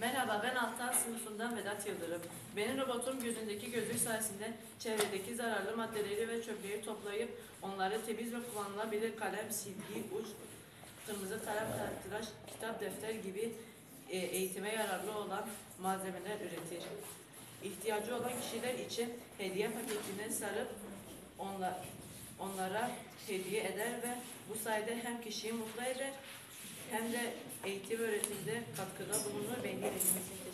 Merhaba ben alttan sınıfından Vedat Yıldırım. Benim robotum gözündeki gözlük sayesinde çevredeki zararlı maddeleri ve çöpleri toplayıp onları temiz ve kullanılabilir kalem, silgi, uç, kırmızı kalem, tıraş, kitap, defter gibi e, eğitime yararlı olan malzemeler üretir. İhtiyacı olan kişiler için hediye paketine sarıp onlar, onlara hediye eder ve bu sayede hem kişiyi mutlu eder hem de eğitim öğretimde katkıda bulunur. Teşekkür ederim.